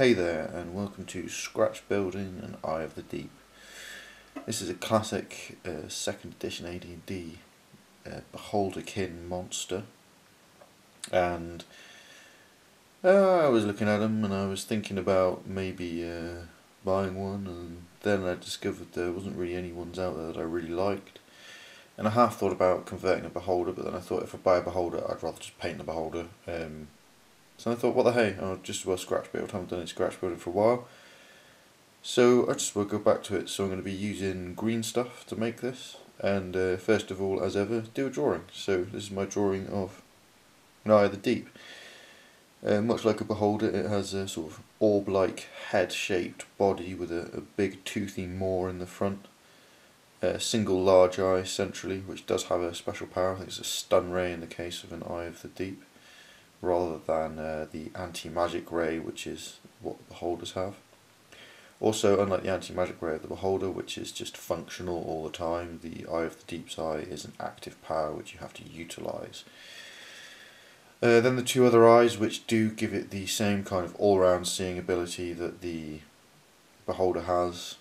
Hey there and welcome to Scratch Building and Eye of the Deep. This is a classic uh, second edition AD&D uh, Beholderkin monster and uh, I was looking at them and I was thinking about maybe uh, buying one and then I discovered there wasn't really any ones out there that I really liked and I half thought about converting a beholder but then I thought if I buy a beholder I'd rather just paint the beholder um, so I thought, what the hey, I'll just well scratch build. I haven't done any scratch building for a while. So I just will go back to it. So I'm going to be using green stuff to make this. And uh, first of all, as ever, do a drawing. So this is my drawing of of the Deep. Uh, much like a beholder, it has a sort of orb-like head-shaped body with a, a, big toothy maw in the front. A single large eye centrally, which does have a special power. I think it's a stun ray in the case of an Eye of the Deep rather than uh, the anti-magic ray which is what the beholders have. Also, unlike the anti-magic ray of the beholder which is just functional all the time, the Eye of the Deep's Eye is an active power which you have to utilise. Uh, then the two other eyes which do give it the same kind of all-round seeing ability that the beholder has.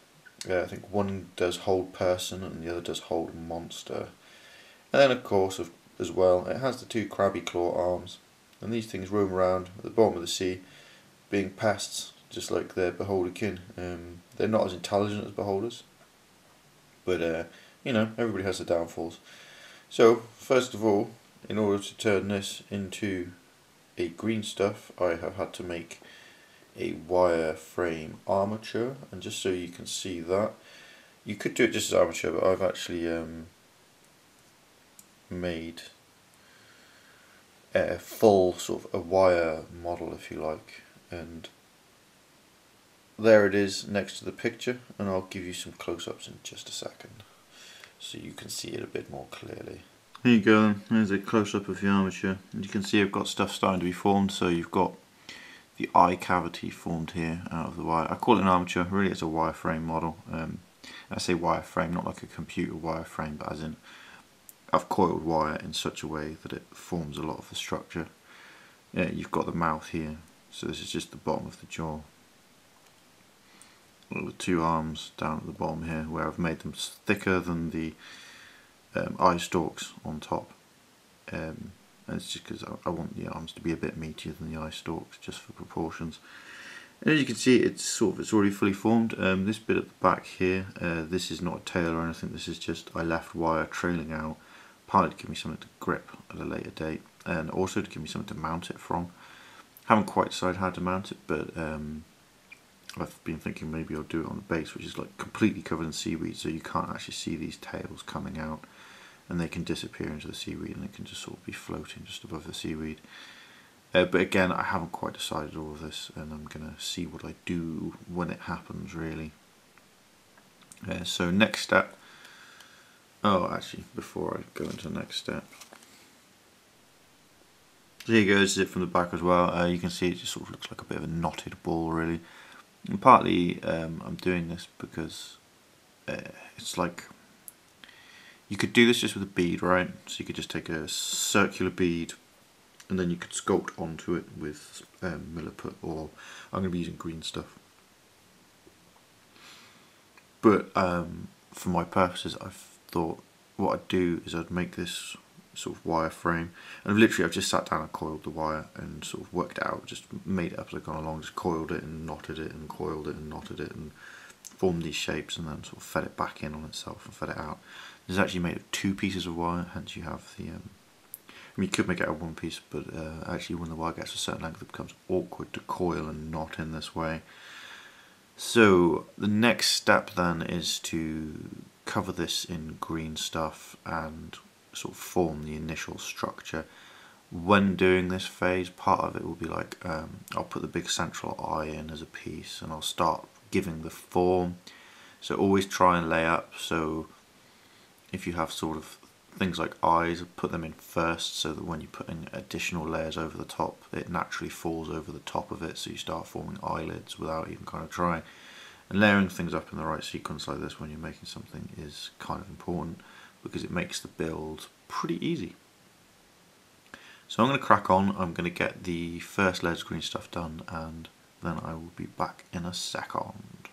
Uh, I think one does hold person and the other does hold monster. And then of course as well it has the two crabby claw arms and these things roam around at the bottom of the sea being pests just like their beholder kin. Um, they're not as intelligent as beholders but uh, you know everybody has their downfalls. So first of all in order to turn this into a green stuff I have had to make a wire frame armature and just so you can see that you could do it just as armature but I've actually um, made a full sort of a wire model if you like and there it is next to the picture and I'll give you some close-ups in just a second so you can see it a bit more clearly. Here you go there's a close-up of the armature and you can see I've got stuff starting to be formed so you've got the eye cavity formed here out of the wire. I call it an armature, really it's a wireframe model. Um, I say wireframe, not like a computer wireframe but as in I've coiled wire in such a way that it forms a lot of the structure. Yeah, you've got the mouth here, so this is just the bottom of the jaw. The two arms down at the bottom here, where I've made them thicker than the um, eye stalks on top. Um, and it's just because I, I, want the arms to be a bit meatier than the eye stalks, just for proportions. And as you can see, it's sort of it's already fully formed. Um, this bit at the back here, uh, this is not a tail or anything. This is just I left wire trailing out partly to give me something to grip at a later date and also to give me something to mount it from. Haven't quite decided how to mount it but um, I've been thinking maybe I'll do it on the base which is like completely covered in seaweed so you can't actually see these tails coming out and they can disappear into the seaweed and it can just sort of be floating just above the seaweed. Uh, but again I haven't quite decided all of this and I'm going to see what I do when it happens really. Uh, so next step Oh, actually, before I go into the next step. So here goes it from the back as well. Uh, you can see it just sort of looks like a bit of a knotted ball, really. And partly um, I'm doing this because uh, it's like you could do this just with a bead, right? So you could just take a circular bead and then you could sculpt onto it with um, Milliput or I'm going to be using green stuff. But um, for my purposes, I've thought what I'd do is I'd make this sort of wire frame and literally I've just sat down and coiled the wire and sort of worked it out. Just made it up as I've gone along just coiled it and knotted it and coiled it and knotted it and formed these shapes and then sort of fed it back in on itself and fed it out. It's actually made of two pieces of wire hence you have the um, I mean you could make it out of one piece but uh, actually when the wire gets a certain length it becomes awkward to coil and knot in this way. So the next step then is to cover this in green stuff and sort of form the initial structure. When doing this phase, part of it will be like, um, I'll put the big central eye in as a piece and I'll start giving the form. So always try and lay up so if you have sort of things like eyes, put them in first so that when you put in additional layers over the top, it naturally falls over the top of it so you start forming eyelids without even kind of trying. And layering things up in the right sequence like this when you're making something is kind of important because it makes the build pretty easy. So I'm going to crack on, I'm going to get the first layers green stuff done and then I will be back in a second.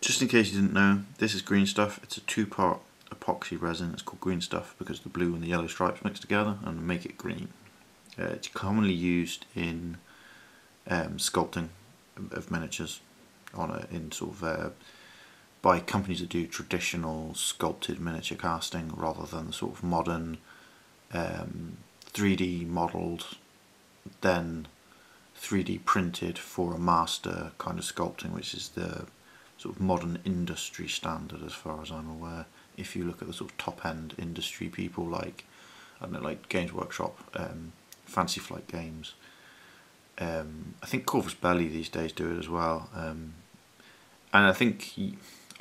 Just in case you didn't know, this is green stuff. It's a two-part epoxy resin. It's called green stuff because the blue and the yellow stripes mix together and make it green. Uh, it's commonly used in um, sculpting of miniatures on a, in sort of uh, by companies that do traditional sculpted miniature casting rather than the sort of modern um, 3D modelled then 3D printed for a master kind of sculpting which is the sort of modern industry standard as far as I'm aware. If you look at the sort of top end industry people like I don't know like Games Workshop um, Fantasy Flight Games um, I think Corvus Belli these days do it as well um, and I think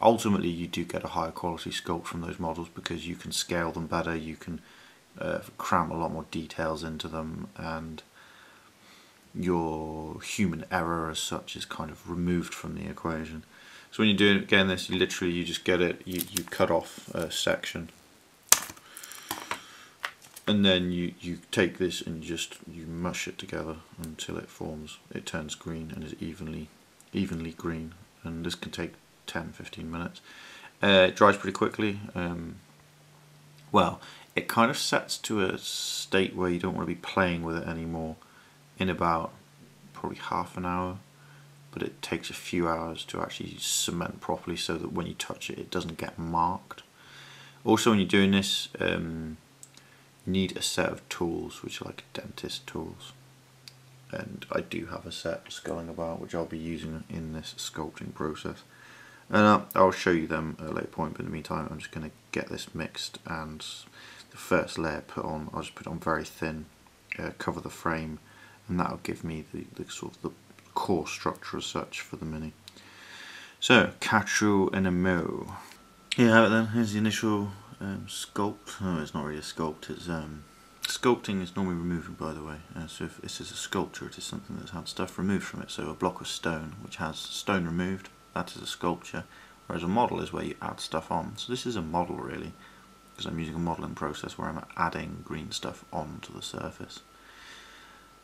ultimately you do get a higher quality sculpt from those models because you can scale them better you can uh, cram a lot more details into them and your human error as such is kind of removed from the equation. So when you're doing again this you literally you just get it you, you cut off a section. And then you you take this and just you mush it together until it forms it turns green and is evenly evenly green and this can take 10-15 minutes. Uh, it dries pretty quickly um, well it kind of sets to a state where you don't want to be playing with it anymore in about probably half an hour but it takes a few hours to actually cement properly so that when you touch it it doesn't get marked. Also when you're doing this um, you need a set of tools which are like dentist tools and I do have a set sculling about which I'll be using in this sculpting process. And I'll, I'll show you them at a later point but in the meantime I'm just going to get this mixed and the first layer put on I'll just put on very thin uh, cover the frame and that'll give me the, the sort of the core structure as such for the Mini. So Catch-U Enemo here you have it then. Here's the initial um, sculpt. Oh it's not really a sculpt. It's um, Sculpting is normally removing by the way, uh, so if this is a sculpture it is something that's had stuff removed from it, so a block of stone which has stone removed, that is a sculpture, whereas a model is where you add stuff on. So this is a model really, because I'm using a modelling process where I'm adding green stuff onto the surface.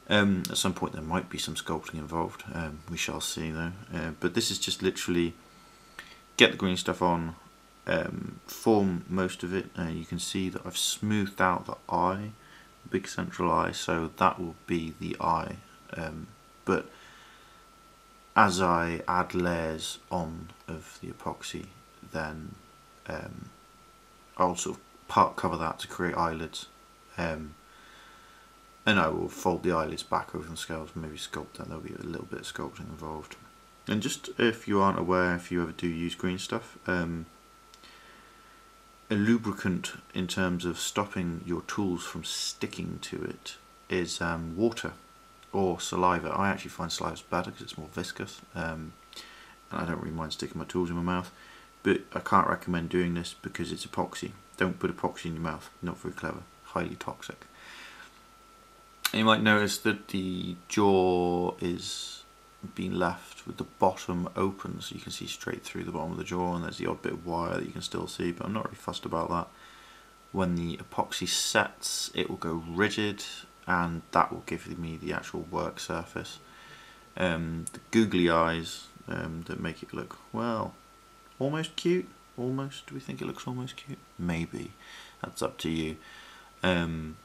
Um, at some point there might be some sculpting involved, um, we shall see though, uh, but this is just literally get the green stuff on, um, form most of it, uh, you can see that I've smoothed out the eye, big central eye so that will be the eye. Um, but as I add layers on of the epoxy then um, I'll sort of part cover that to create eyelids. Um, and I will fold the eyelids back over the scales maybe sculpt them. There'll be a little bit of sculpting involved. And just if you aren't aware if you ever do use green stuff um, a lubricant in terms of stopping your tools from sticking to it is um, water or saliva. I actually find saliva better because it's more viscous um, and I don't really mind sticking my tools in my mouth but I can't recommend doing this because it's epoxy. Don't put epoxy in your mouth, not very clever, highly toxic. You might notice that the jaw is being left with the bottom open so you can see straight through the bottom of the jaw and there's the odd bit of wire that you can still see but I'm not really fussed about that. When the epoxy sets it will go rigid and that will give me the actual work surface. Um, the googly eyes um, that make it look, well, almost cute, almost, do we think it looks almost cute? Maybe, that's up to you. Um,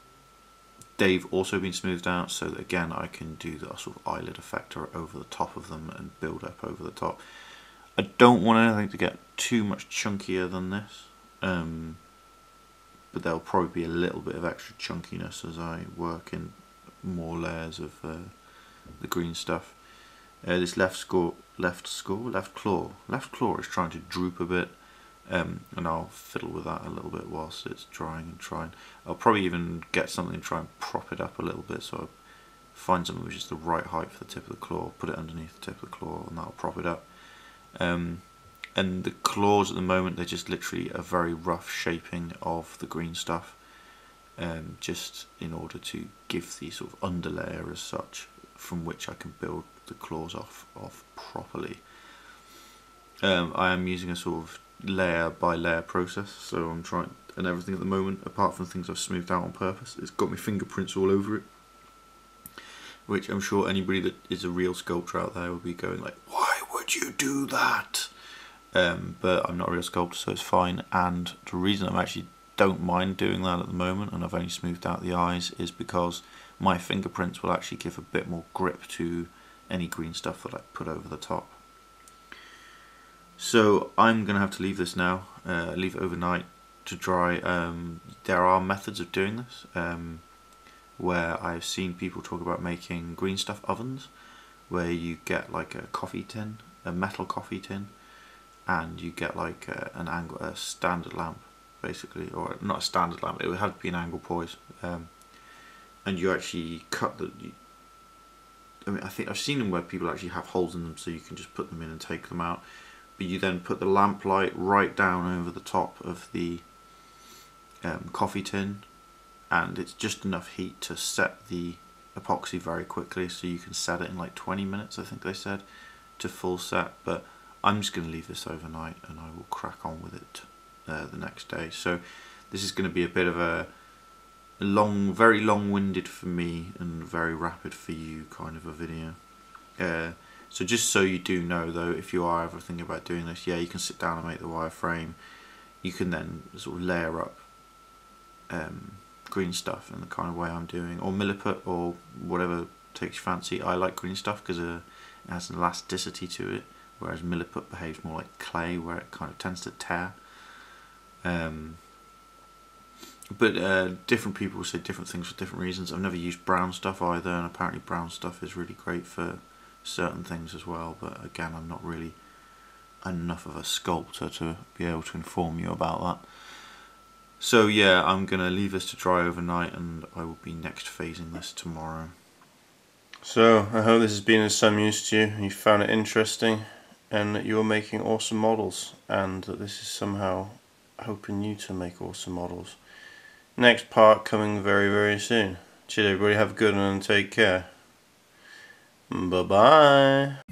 they've also been smoothed out so that again I can do the sort of eyelid effector over the top of them and build up over the top. I don't want anything to get too much chunkier than this um, but there'll probably be a little bit of extra chunkiness as I work in more layers of uh, the green stuff. Uh, this left score, left score, left claw, left claw is trying to droop a bit um, and I'll fiddle with that a little bit whilst it's drying and trying. I'll probably even get something and try and prop it up a little bit so I find something which is the right height for the tip of the claw, put it underneath the tip of the claw and that'll prop it up. Um, and the claws at the moment they're just literally a very rough shaping of the green stuff um, just in order to give the sort of underlayer as such from which I can build the claws off, off properly. Um, I am using a sort of layer by layer process so I'm trying and everything at the moment apart from things I've smoothed out on purpose it's got my fingerprints all over it which I'm sure anybody that is a real sculptor out there will be going like, why would you do that? Um, but I'm not a real sculptor, so it's fine. And the reason I'm actually don't mind doing that at the moment, and I've only smoothed out the eyes, is because my fingerprints will actually give a bit more grip to any green stuff that I put over the top. So I'm going to have to leave this now, uh, leave it overnight to dry. Um, there are methods of doing this um, where I've seen people talk about making green stuff ovens where you get like a coffee tin, a metal coffee tin, and you get like a, an angle, a standard lamp basically, or not a standard lamp, it would have to be an Anglepoise. Um, and you actually cut the. I mean, I think I've seen them where people actually have holes in them, so you can just put them in and take them out. But you then put the lamp light right down over the top of the um, coffee tin, and it's just enough heat to set the epoxy very quickly. So you can set it in like 20 minutes, I think they said, to full set. But I'm just going to leave this overnight, and I will crack on with it uh, the next day. So this is going to be a bit of a long, very long-winded for me and very rapid for you kind of a video. Uh, so just so you do know though, if you are ever thinking about doing this, yeah, you can sit down and make the wireframe. You can then sort of layer up um, green stuff in the kind of way I'm doing, or milliput, or whatever takes your fancy. I like green stuff because uh, it has an elasticity to it, whereas milliput behaves more like clay, where it kind of tends to tear. Um, but uh, different people say different things for different reasons. I've never used brown stuff either, and apparently brown stuff is really great for certain things as well. But again, I'm not really enough of a sculptor to be able to inform you about that. So yeah, I'm to leave this to dry overnight, and I will be next phasing this tomorrow. So I hope this has been of some use to you. You found it interesting, and that you're making awesome models, and that this is somehow helping you to make awesome models. Next part coming very, very soon. Cheers, everybody. Have a good one and take care. Bye bye.